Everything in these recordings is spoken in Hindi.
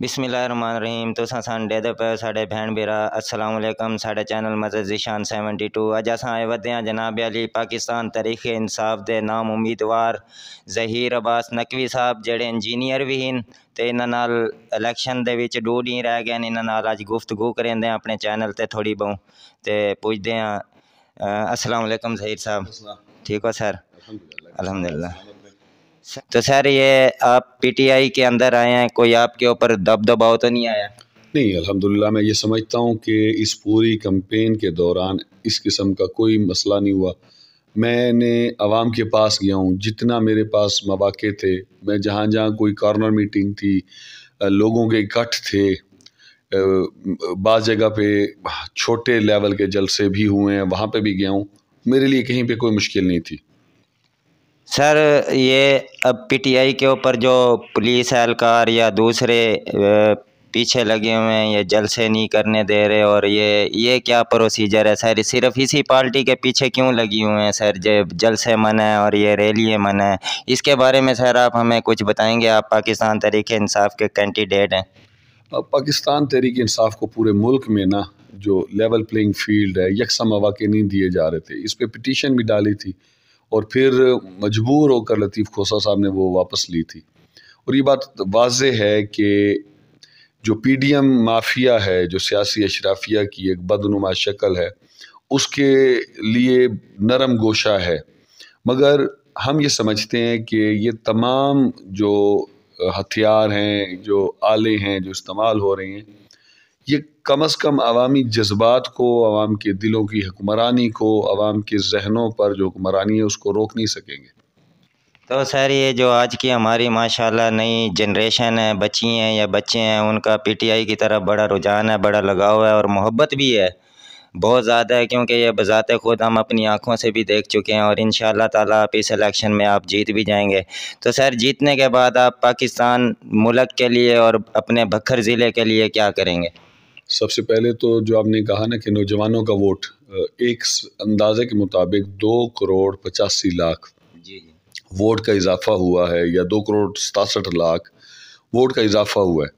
बिस्मिल्लाहिर्रहमानिर्रहीम। तुसां संडे दे पे साढ़े भैन भीरा अस्सलाम वालेकुम। साढ़े चैनल मदद जिशान 72 अज अस आए वधे हैं जनाब अली पाकिस्तान तरीक इंसाफ के नाम उम्मीदवार जहीर अब्बास नकवी साहब जेड़े इंजीनियर भी हैं ते इन्हां इलेक्शन के दो दिन रह गए इन्हां नाल अज गुफ्तगू करेंदे अपने चैनल ते थोड़ी बहु ते पुछदे हैं वालेकुम जहीर साहब। ठीक हो सर? अल्हम्दुलिल्लाह। तो सर, ये आप पीटीआई के अंदर आए हैं, कोई आपके ऊपर दब दबाव तो नहीं आया? नहीं, अल्हम्दुलिल्लाह, मैं ये समझता हूँ कि इस पूरी कंपेन के दौरान इस किस्म का कोई मसला नहीं हुआ। मैंने आवाम के पास गया हूँ, जितना मेरे पास मौाक़े थे, मैं जहाँ जहाँ कोई कॉर्नर मीटिंग थी लोगों के इकट्ठ थे बाज़ जगह पे छोटे लेवल के जलसे भी हुए हैं, वहाँ पे भी गया हूँ। मेरे लिए कहीं पे कोई मुश्किल नहीं थी। सर, ये अब पीटीआई के ऊपर जो पुलिस एहलकार या दूसरे पीछे लगे हुए हैं, ये जलसे नहीं करने दे रहे और ये ये क्या प्रोसीजर है? सर, सिर्फ़ इसी पार्टी के पीछे क्यों लगी हुए हैं सर? जब जलसे मन है और ये रैली मन है। इसके बारे में सर, आप हमें कुछ बताएँगे? आप पाकिस्तान तरीके इंसाफ के कैंडिडेट हैं। अब पाकिस्तान तहरीक इंसाफ को पूरे मुल्क में ना, जो लेवल प्लेइंग फ़ील्ड है यकसा मौाक़े नहीं दिए जा रहे थे। इस पर पिटिशन भी डाली थी। और फिर मजबूर होकर लतीफ़ खोसा साहब ने वो वापस ली थी। और ये बात वाज है कि जो पी डी एम माफिया है, जो सियासी अशराफिया की एक बदनुमा शक्ल है, उसके लिए नरम गोशा है। मगर हम ये समझते हैं कि ये तमाम जो हथियार हैं, जो आले हैं, जो इस्तेमाल हो रहे हैं ये कम अज़ कम अवामी जज्बात को आवाम के दिलों की हुक्मरानी को आवाम के जहनों पर जो हुक्मरानी है उसको रोक नहीं सकेंगे। तो सर, ये जो आज की हमारी, माशाल्लाह, नई जनरेशन है, बच्ची हैं या बच्चे हैं, उनका पीटीआई की तरफ़ बड़ा रुझान है, बड़ा लगाव है और मोहब्बत भी है। बहुत ज़्यादा है, क्योंकि ये बज़ात खुद हम अपनी आँखों से भी देख चुके हैं और इन ताला आप इस इलेक्शन में आप जीत भी जाएँगे। तो सर, जीतने के बाद आप पाकिस्तान मुल्क के लिए और अपने बखर ज़िले के लिए क्या करेंगे? सबसे पहले तो जो आपने कहा ना कि नौजवानों का वोट एक अंदाजे के मुताबिक दो करोड़ पचासी लाख वोट का इजाफा हुआ है या दो करोड़ सतासठ लाख वोट का इजाफा हुआ है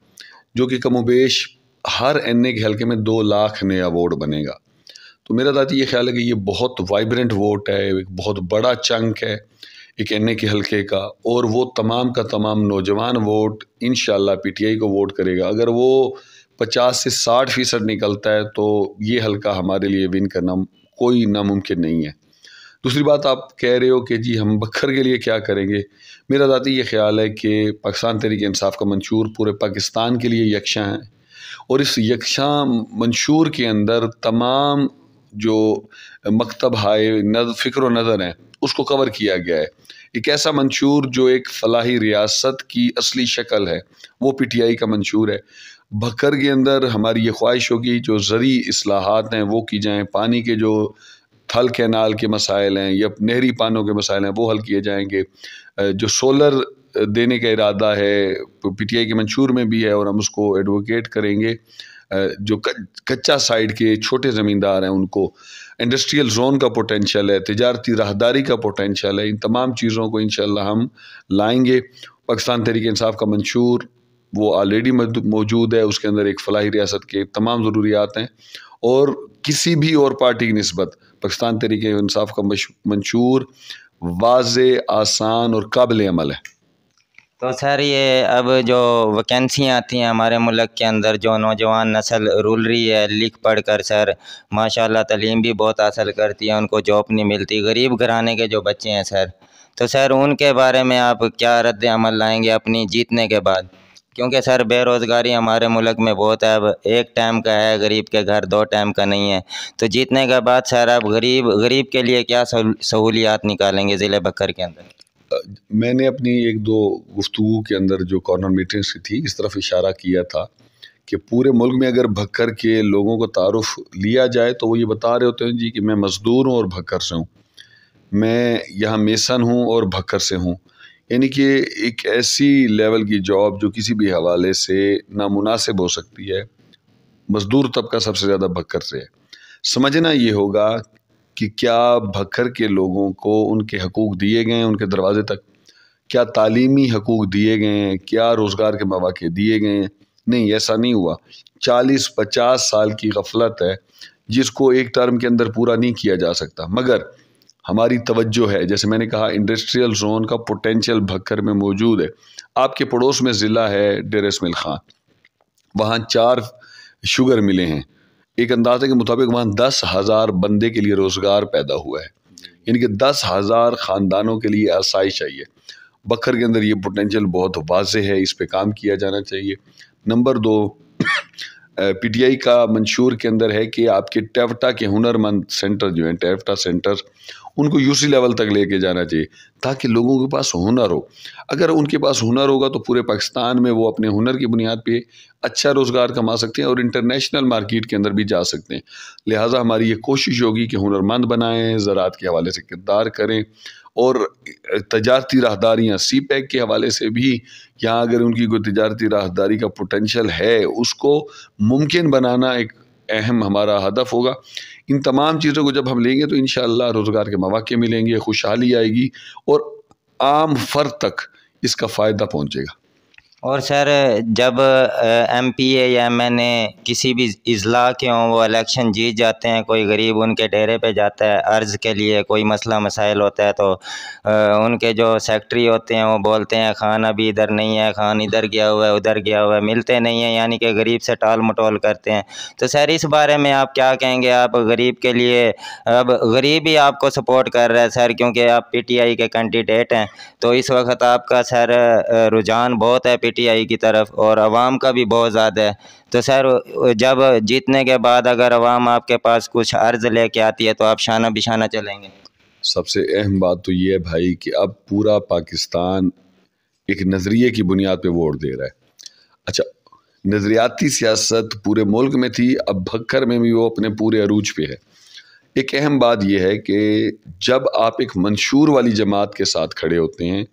जो कि कमोबेश हर एन के हल्के में दो लाख नया वोट बनेगा। तो मेरा दादी ये ख्याल है कि ये बहुत वाइब्रेंट वोट है एक बहुत बड़ा चंक है एक एन के हल्के का और वो तमाम का तमाम नौजवान वोट इन पी टी आई को वोट करेगा। अगर वो पचास से साठ फ़ीसद निकलता है तो ये हल्का हमारे लिए विन करना कोई नामुमकिन नहीं है। दूसरी बात, आप कह रहे हो कि जी हम बखर के लिए क्या करेंगे? मेरा ज़ाती ये ख्याल है कि पाकिस्तान तरीके इंसाफ का मंशूर पूरे पाकिस्तान के लिए यकशा है। और इस यकशा मंशूर के अंदर तमाम जो मकतब हाय फ़िक्र नज़र हैं, उसको कवर किया गया है। एक ऐसा मंशूर जो एक फ़लाही रियासत की असली शक्ल है, वो पी टी आई का मंशूर है। बकर के अंदर हमारी ये ख्वाहिश होगी, जो ज़री असलाहत हैं, वो की जाएँ, पानी के जो थल कैनाल के मसाइल हैं, या नहरी पानों के मसाइल हैं, वो हल किए जाएँगे। जो सोलर देने का इरादा है पी टी आई के मंशूर में भी है, और हम उसको एडवोकेट करेंगे। जो कच्चा साइड के छोटे ज़मींदार हैं, उनको इंडस्ट्रियल जोन का पोटेंशल है, तजारती राहदारी का पोटेंशल है, इन तमाम चीज़ों को इन हम पाकिस्तान तरीके इंसाफ का मंशूर वो ऑलरेडी मौजूद है, उसके अंदर एक फलाही रियासत के तमाम ज़रूरियात हैं और किसी भी और पार्टी की नस्बत, पाकिस्तान तरीके इंसाफ का मंशूर, वाज, आसान और काबिल अमल है। तो सर, ये अब जो वैकेंसियाँ आती हैं हमारे मुल्क के अंदर, जो नौजवान नस्ल रुल रही है लिख पढ़ कर सर, माशाल्लाह तलीम भी बहुत हासिल करती है, उनको जॉब नहीं मिलती, गरीब घराने के जो बच्चे हैं सर। तो सर, उनके बारे में आप क्या रद्द अमल लाएँगे अपनी जीतने के बाद? क्योंकि सर, बेरोज़गारी हमारे मुल्क में बहुत है। अब एक टाइम का है, गरीब के घर दो टाइम का नहीं है। तो जीतने के बाद सर, अब गरीब गरीब के लिए क्या सहूलियात निकालेंगे ज़िले बकर के अंदर? मैंने अपनी एक दो गुफ्तु के अंदर जो कॉर्नर मीटिंग्स थी, इस तरफ़ इशारा किया था कि पूरे मुल्क में अगर भक्कर के लोगों को तारुफ लिया जाए तो वो ये बता रहे होते हैं जी कि मैं मज़दूर हूँ और भक्कर से हूँ। मैं यहाँ मेसन हूँ और भक्कर से हूँ। यानी कि एक ऐसी लेवल की जॉब जो किसी भी हवाले से नामुनासिब हो सकती है, मज़दूर तबका सबसे ज़्यादा भक्कर से है। समझना ये होगा कि क्या भक्कर के लोगों को उनके हकूक़ दिए गए हैं उनके दरवाजे तक? क्या तालीमी हकूक़ दिए गए हैं? क्या रोज़गार के मौाक़े दिए गए हैं? नहीं, ऐसा नहीं हुआ। चालीस पचास साल की गफलत है, जिसको एक टर्म के अंदर पूरा नहीं किया जा सकता। मगर हमारी तवज्जो है। जैसे मैंने कहा इंडस्ट्रियल जोन का पोटेंशियल भक्कर में मौजूद है। आपके पड़ोस में ज़िला है डेर इसमिल खान वहाँ चार शुगर मिले हैं। एक अंदाजे के मुताबिक वहाँ दस हज़ार बंदे के लिए रोज़गार पैदा हुआ है। यानी कि दस हज़ार ख़ानदानों के लिए आसाइश चाहिए बकर के अंदर ये पोटेंशियल बहुत वाज है, इस पर काम किया जाना चाहिए। नंबर दो पीटीआई का मंशूर के अंदर है कि आपके टेवटा के हुनरमंद सेंटर जो हैं, टेवटा सेंटर उनको यूसी लेवल तक लेके जाना चाहिए, ताकि लोगों के पास हुनर हो। अगर उनके पास हुनर होगा तो पूरे पाकिस्तान में वो अपने हुनर की बुनियाद पे अच्छा रोज़गार कमा सकते हैं और इंटरनेशनल मार्केट के अंदर भी जा सकते हैं। लिहाजा हमारी ये कोशिश होगी कि हुनरमंद बनाएँ, ज़रात के हवाले से किरदार करें और तजारती राहदारियाँ सी पैक के हवाले से भी यहाँ अगर उनकी कोई तजारती राहदारी का पोटेंशल है, उसको मुमकिन बनाना एक अहम हमारा हदफ होगा। इन तमाम चीज़ों को जब हम लेंगे तो इन रोज़गार के मौाक़े मिलेंगे, खुशहाली आएगी और आम फ़र्द तक इसका फ़ायदा पहुँचेगा। और सर, जब एम पी ए या एम एन ए किसी भी अजला के हों, वो इलेक्शन जीत जाते हैं, कोई गरीब उनके डेरे पे जाता है, अर्ज़ के लिए कोई मसला मसाइल होता है तो उनके जो सेक्रेटरी होते हैं, वो बोलते हैं, खान अभी इधर नहीं है, खान इधर गया हुआ है, उधर गया हुआ है, मिलते नहीं हैं, यानी कि गरीब से टाल मटोल करते हैं। तो सर, इस बारे में आप क्या कहेंगे? आप गरीब के लिए, अब गरीब ही आपको सपोर्ट कर रहा है सर, क्योंकि आप पी टी आई के कैंडिडेट हैं। तो इस वक्त आपका सर रुझान बहुत है पीटीआई की तरफ़ और आवाम का भी बहुत ज़्यादा है। तो सर, जब जीतने के बाद अगर आवाम आपके पास कुछ अर्ज़ लेके आती है तो आप शाना बिशाना चलेंगे? सबसे अहम बात तो ये है भाई कि अब पूरा पाकिस्तान एक नज़रिए की बुनियाद पे वोट दे रहा है। अच्छा नज़रियाती सियासत पूरे मुल्क में थी, अब भक्कर में भी वो अपने पूरे अरूज पे है। एक अहम बात यह है कि जब आप एक मंशूर वाली जमात के साथ खड़े होते हैं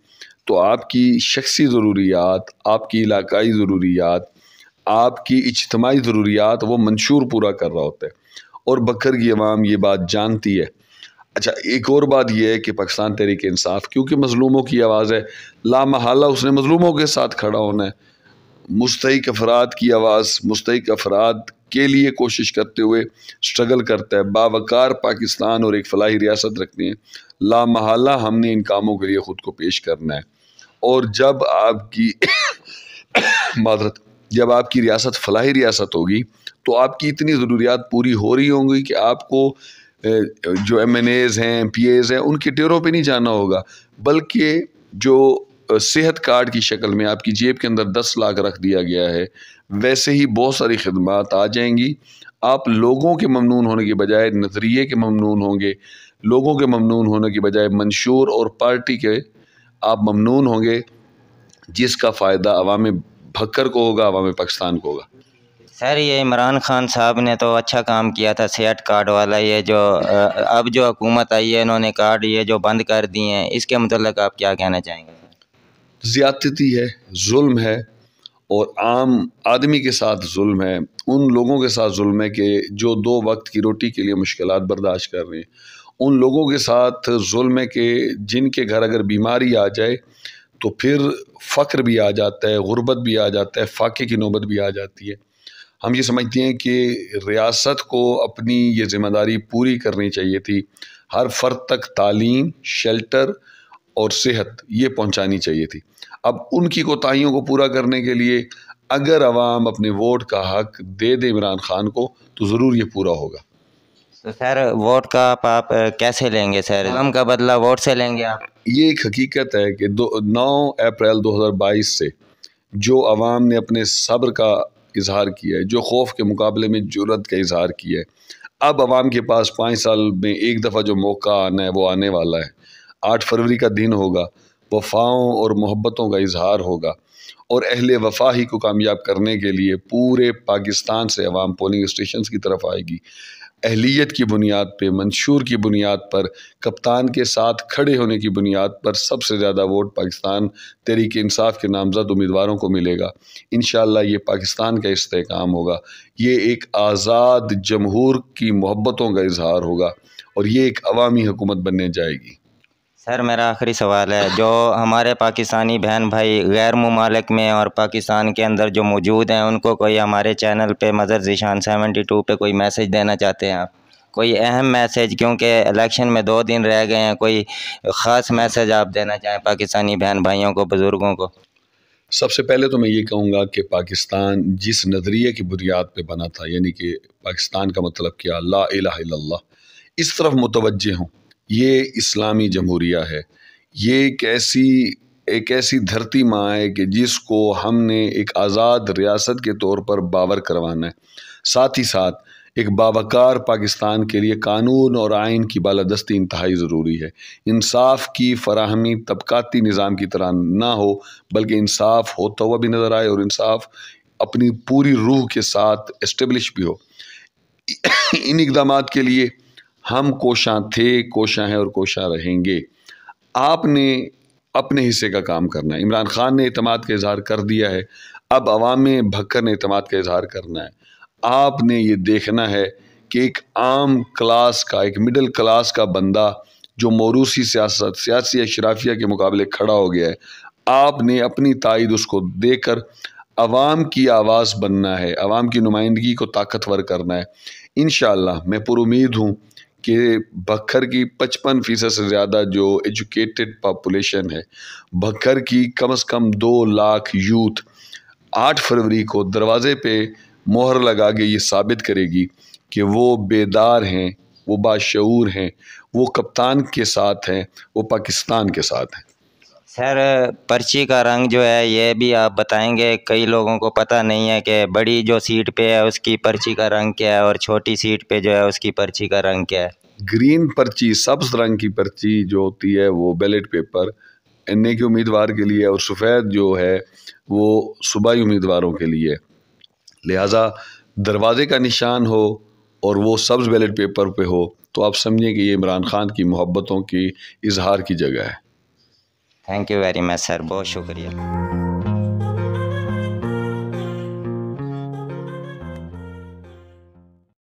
तो आपकी शख्सी ज़रूरियात, आपकी इलाकाई ज़रूरियात, आपकी इजतमाही ज़रूरियात वो मंशूर पूरा कर रहा होता है। और बकर की अवाम ये बात जानती है। अच्छा एक और बात यह है कि पाकिस्तान तहरीक इंसाफ, क्योंकि मजलूमों की आवाज़ है, लामहला उसने मजलूमों के साथ खड़ा होना है। मुस्तक अफराद की आवाज़ मुस्तक अफराद के लिए कोशिश करते हुए स्ट्रगल करता है। बावकार पाकिस्तान और एक फलाही रियासत रखनी है। लामहला हमने इन कामों के लिए ख़ुद को पेश करना है। और जब आपकी मादरत जब आपकी रियासत, फलाही रियासत होगी तो आपकी इतनी ज़रूरियात पूरी हो रही होंगी कि आपको जो एम एन एज़ हैं पी एज़ हैं, उनके टेरों पे नहीं जाना होगा। बल्कि जो सेहत कार्ड की शक्ल में आपकी जेब के अंदर दस लाख रख दिया गया है, वैसे ही बहुत सारी खदमात आ जाएँगी। आप लोगों के ममनून होने के बजाय, नज़रिए के ममनून होंगे। लोगों के ममनून होने के बजाय मंशूर और पार्टी के आप ममनून होंगे जिसका फ़ायदा अवाम भक्कर को होगा अवाम पाकिस्तान को होगा। सर ये इमरान खान साहब ने तो अच्छा काम किया था सेहत कार्ड वाला ये जो अब जो हुकूमत आई है इन्होंने कार्ड ये जो बंद कर दिए हैं इसके मतलब आप क्या कहना चाहेंगे? ज़्यादती है जुल्म है और आम आदमी के साथ जुल्म है उन लोगों के साथ जुल्म है कि जो दो वक्त की रोटी के लिए मुश्किल बर्दाश्त कर रहे हैं। उन लोगों के साथ जुल्म के, जिनके घर अगर बीमारी आ जाए तो फिर फ़क्र भी आ जाता है, गुर्बत भी आ जाता है, फाके की नौबत भी आ जाती है। हम ये समझते हैं कि रियासत को अपनी ये ज़िम्मेदारी पूरी करनी चाहिए थी। हर फ़र्द तक तालीम, शेल्टर और सेहत ये पहुंचानी चाहिए थी। अब उनकी कोताहीियों को पूरा करने के लिए अगर आवाम अपने वोट का हक दे दे इमरान खान को तो ज़रूर ये पूरा होगा। सर वोट का आप, आप कैसे लेंगे सर? हम का बदला वोट से लेंगे आप। ये एक हकीकत है कि दो नौ अप्रैल 2022 से जो आवाम ने अपने सब्र का इजहार किया है जो खौफ के मुकाबले में ज़रूरत का इजहार किया है अब आवाम के पास पाँच साल में एक दफ़ा जो मौका आना है वो आने वाला है। आठ फरवरी का दिन होगा वफ़ाओं और मोहब्बतों का इजहार होगा और अहल वफा ही को कामयाब करने के लिए पूरे पाकिस्तान से अवाम पोलिंग स्टेशन की तरफ़ आएगी। अहलियत की बुनियाद पर मंशूर की बुनियाद पर, कप्तान के साथ खड़े होने की बुनियाद पर सबसे ज़्यादा वोट पाकिस्तान तहरीक इंसाफ के नामजद उम्मीदवारों को मिलेगा। इन ये पाकिस्तान का इसकाम होगा। ये एक आज़ाद जमहूर की मोहब्बतों का इजहार होगा और ये एक अवामी हुकूमत बनने जाएगी। सर, मेरा आखिरी सवाल है। जो हमारे पाकिस्तानी बहन भाई गैर ममालिक में और पाकिस्तान के अंदर जो मौजूद हैं, उनको कोई हमारे चैनल पे मज़र ज़ीशान सेवेंटी टू पर कोई मैसेज देना चाहते हैं आप? कोई अहम मैसेज, क्योंकि इलेक्शन में दो दिन रह गए हैं, कोई ख़ास मैसेज आप देना चाहें पाकिस्तानी बहन भाइयों को, बुज़ुर्गों को? सबसे पहले तो मैं ये कहूँगा कि पाकिस्तान जिस नज़रिए की बुनियाद पर बना था, यानी कि पाकिस्तान का मतलब क्या? ला इला इस तरफ़ मुतवजह हूँ। ये इस्लामी जमहूरिया है। ये एक ऐसी एक ऐसी धरती माँ है कि जिसको हमने एक आज़ाद रियासत के तौर पर बावर करवाना है। साथ ही साथ, एक बावकार पाकिस्तान के लिए कानून और आइन की बालादस्ती इंतहाई ज़रूरी है। इंसाफ की फराहमी तबकाती निज़ाम की तरह ना हो, बल्कि इंसाफ होता हुआ भी नज़र आए और इंसाफ अपनी पूरी रूह के साथ इस्टबलिश भी हो। इन इकदाम के लिए हम कोशा थे, कोशा हैं और कोशा रहेंगे। आपने अपने हिस्से का काम करना है। इमरान खान ने अतमाद का इजहार कर दिया है। अब अवाम भक्कर ने अतमाद का इजहार करना है। आपने ये देखना है कि एक आम क्लास का, एक मिडिल क्लास का बंदा जो मौरूसी सियासत, सियासी अशराफिया के मुकाबले खड़ा हो गया है, आपने अपनी ताइद उसको देकर आवाम की आवाज़ बनना है। आवाम की नुमाइंदगी को ताकतवर करना है। इन मैं पुरुद हूँ कि भक्खर की पचपन फ़ीसद से ज़्यादा जो एजुकेटेड पापुलेशन है बखर की कम से कम दो लाख यूथ आठ फरवरी को दरवाज़े पे मोहर लगा के ये साबित करेगी कि वो बेदार हैं, वो बाशूर हैं, वो कप्तान के साथ हैं, वो पाकिस्तान के साथ हैं। सर, पर्ची का रंग जो है, ये भी आप बताएँगे। कई लोगों को पता नहीं है कि बड़ी जो सीट पे है, उसकी पर्ची का रंग क्या है और छोटी सीट पे जो है, उसकी पर्ची का रंग क्या है? ग्रीन पर्ची, सब्ज रंग की पर्ची जो होती है, वो बैलेट पेपर, एन के उम्मीदवार के लिए और सफ़ेद जो है, वो सूबाई उम्मीदवारों के लिए। लिहाजा, दरवाज़े का निशान हो और वो सब्ज़ बैलेट पेपर पे हो तो आप समझें कि ये इमरान खान की मोहब्बतों की इजहार की जगह है। Thank you very much sir बहुत शुक्रिया।